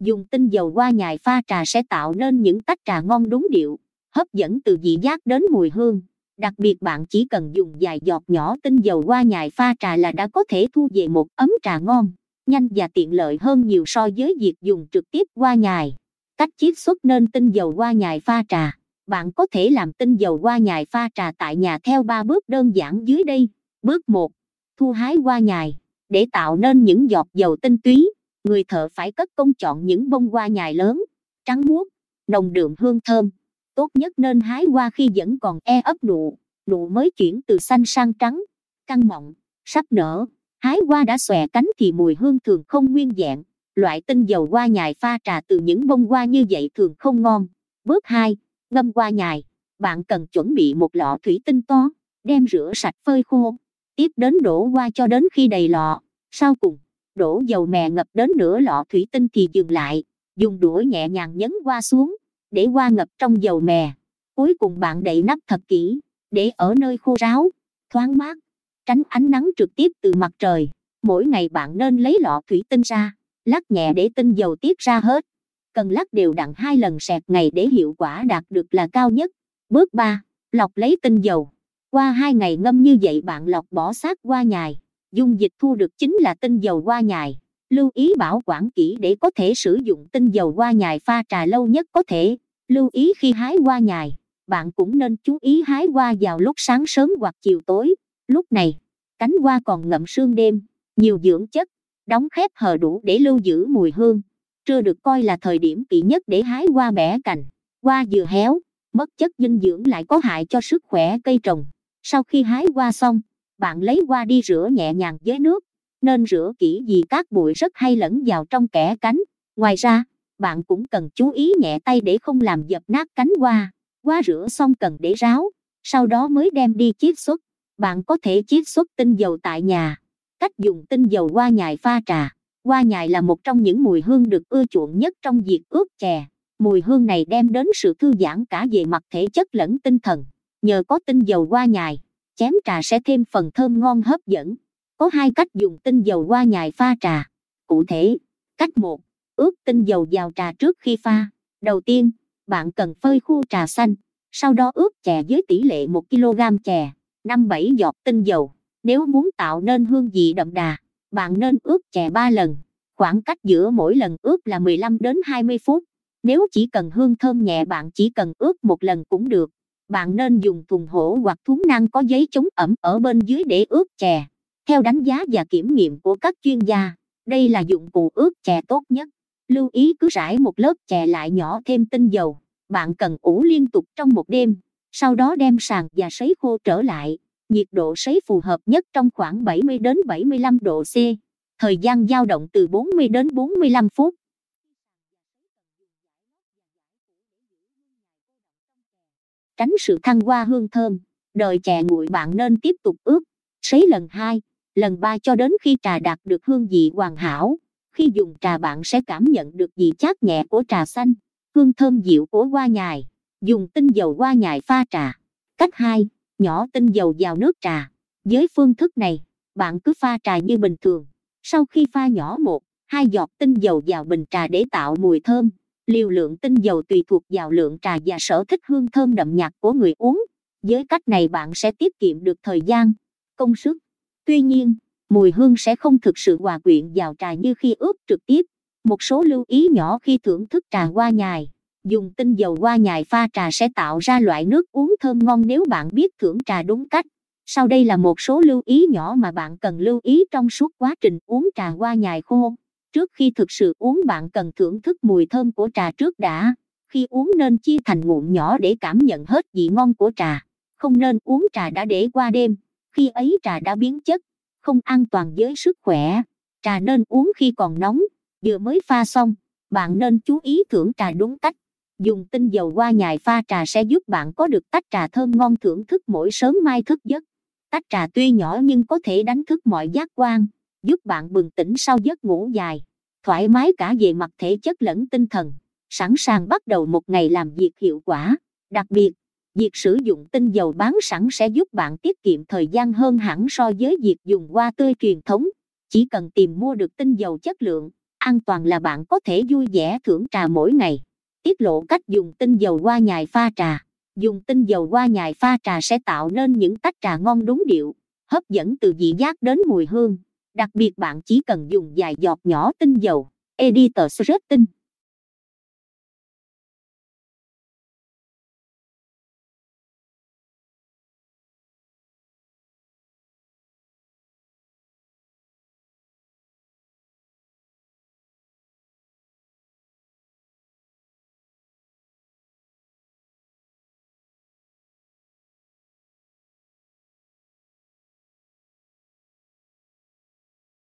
dùng tinh dầu hoa nhài pha trà sẽ tạo nên những tách trà ngon đúng điệu, hấp dẫn từ vị giác đến mùi hương. Đặc biệt bạn chỉ cần dùng vài giọt nhỏ tinh dầu hoa nhài pha trà là đã có thể thu về một ấm trà ngon, nhanh và tiện lợi hơn nhiều so với việc dùng trực tiếp hoa nhài. Cách chiết xuất nên tinh dầu hoa nhài pha trà. Bạn có thể làm tinh dầu hoa nhài pha trà tại nhà theo 3 bước đơn giản dưới đây. Bước 1. Thu hái hoa nhài. Để tạo nên những giọt dầu tinh túy, người thợ phải cất công chọn những bông hoa nhài lớn, trắng muốt, nồng đượm hương thơm. Tốt nhất nên hái hoa khi vẫn còn e ấp nụ, nụ mới chuyển từ xanh sang trắng, căng mọng, sắp nở. Hái hoa đã xòe cánh thì mùi hương thường không nguyên dạng. Loại tinh dầu hoa nhài pha trà từ những bông hoa như vậy thường không ngon. Bước 2. Ngâm hoa nhài. Bạn cần chuẩn bị một lọ thủy tinh to, đem rửa sạch phơi khô. Tiếp đến đổ hoa cho đến khi đầy lọ. Sau cùng, đổ dầu mè ngập đến nửa lọ thủy tinh thì dừng lại. Dùng đũa nhẹ nhàng nhấn qua xuống, để qua ngập trong dầu mè. Cuối cùng bạn đậy nắp thật kỹ, để ở nơi khô ráo, thoáng mát, tránh ánh nắng trực tiếp từ mặt trời. Mỗi ngày bạn nên lấy lọ thủy tinh ra, lắc nhẹ để tinh dầu tiết ra hết. Cần lắc đều đặn hai lần sẹt ngày để hiệu quả đạt được là cao nhất. Bước 3. Lọc lấy tinh dầu. Qua hai ngày ngâm như vậy bạn lọc bỏ xác qua nhài. Dung dịch thu được chính là tinh dầu hoa nhài. Lưu ý bảo quản kỹ để có thể sử dụng tinh dầu hoa nhài pha trà lâu nhất có thể. Lưu ý khi hái hoa nhài, bạn cũng nên chú ý hái hoa vào lúc sáng sớm hoặc chiều tối. Lúc này, cánh hoa còn ngậm sương đêm, nhiều dưỡng chất, đóng khép hờ đủ để lưu giữ mùi hương. Trưa được coi là thời điểm kỵ nhất để hái hoa bẻ cành. Hoa vừa héo, mất chất dinh dưỡng lại có hại cho sức khỏe cây trồng. Sau khi hái hoa xong, bạn lấy qua đi rửa nhẹ nhàng với nước. Nên rửa kỹ vì các bụi rất hay lẫn vào trong kẽ cánh. Ngoài ra, bạn cũng cần chú ý nhẹ tay để không làm dập nát cánh hoa. Hoa rửa xong cần để ráo, sau đó mới đem đi chiết xuất. Bạn có thể chiết xuất tinh dầu tại nhà. Cách dùng tinh dầu hoa nhài pha trà. Hoa nhài là một trong những mùi hương được ưa chuộng nhất trong việc ướp chè. Mùi hương này đem đến sự thư giãn cả về mặt thể chất lẫn tinh thần. Nhờ có tinh dầu hoa nhài, chén trà sẽ thêm phần thơm ngon hấp dẫn. Có hai cách dùng tinh dầu qua nhài pha trà. Cụ thể, cách 1. Ướp tinh dầu vào trà trước khi pha. Đầu tiên, bạn cần phơi khô trà xanh, sau đó ướp chè với tỷ lệ 1 kg chè, 5-7 giọt tinh dầu. Nếu muốn tạo nên hương vị đậm đà, bạn nên ướp chè 3 lần. Khoảng cách giữa mỗi lần ướp là 15 đến 20 phút. Nếu chỉ cần hương thơm nhẹ bạn chỉ cần ướp một lần cũng được. Bạn nên dùng thùng hổ hoặc thúng năng có giấy chống ẩm ở bên dưới để ướp chè. Theo đánh giá và kiểm nghiệm của các chuyên gia, đây là dụng cụ ướp chè tốt nhất. Lưu ý cứ rải một lớp chè lại nhỏ thêm tinh dầu. Bạn cần ủ liên tục trong một đêm, sau đó đem sàng và sấy khô trở lại. Nhiệt độ sấy phù hợp nhất trong khoảng 70 đến 75 độ C. Thời gian dao động từ 40 đến 45 phút. Tránh sự thăng hoa hương thơm, đợi chè nguội bạn nên tiếp tục ướp, sấy lần 2, lần 3 cho đến khi trà đạt được hương vị hoàn hảo. Khi dùng trà bạn sẽ cảm nhận được vị chát nhẹ của trà xanh, hương thơm dịu của hoa nhài. Dùng tinh dầu hoa nhài pha trà. Cách 2. Nhỏ tinh dầu vào nước trà. Với phương thức này, bạn cứ pha trà như bình thường. Sau khi pha nhỏ một, hai giọt tinh dầu vào bình trà để tạo mùi thơm. Liều lượng tinh dầu tùy thuộc vào lượng trà và sở thích hương thơm đậm nhạt của người uống. Với cách này bạn sẽ tiết kiệm được thời gian, công sức. Tuy nhiên, mùi hương sẽ không thực sự hòa quyện vào trà như khi ướp trực tiếp. Một số lưu ý nhỏ khi thưởng thức trà hoa nhài. Dùng tinh dầu hoa nhài pha trà sẽ tạo ra loại nước uống thơm ngon nếu bạn biết thưởng trà đúng cách. Sau đây là một số lưu ý nhỏ mà bạn cần lưu ý trong suốt quá trình uống trà hoa nhài khô. Trước khi thực sự uống bạn cần thưởng thức mùi thơm của trà trước đã. Khi uống nên chia thành ngụm nhỏ để cảm nhận hết vị ngon của trà. Không nên uống trà đã để qua đêm. Khi ấy trà đã biến chất, không an toàn với sức khỏe. Trà nên uống khi còn nóng, vừa mới pha xong. Bạn nên chú ý thưởng trà đúng cách. Dùng tinh dầu qua nhài pha trà sẽ giúp bạn có được tách trà thơm ngon thưởng thức mỗi sớm mai thức giấc. Tách trà tuy nhỏ nhưng có thể đánh thức mọi giác quan, giúp bạn bừng tỉnh sau giấc ngủ dài, thoải mái cả về mặt thể chất lẫn tinh thần, sẵn sàng bắt đầu một ngày làm việc hiệu quả. Đặc biệt, việc sử dụng tinh dầu bán sẵn sẽ giúp bạn tiết kiệm thời gian hơn hẳn so với việc dùng hoa tươi truyền thống. Chỉ cần tìm mua được tinh dầu chất lượng, an toàn là bạn có thể vui vẻ thưởng trà mỗi ngày. Tiết lộ cách dùng tinh dầu hoa nhài pha trà. Dùng tinh dầu hoa nhài pha trà sẽ tạo nên những tách trà ngon đúng điệu, hấp dẫn từ vị giác đến mùi hương. Đặc biệt bạn chỉ cần dùng vài giọt nhỏ tinh dầu, editor retin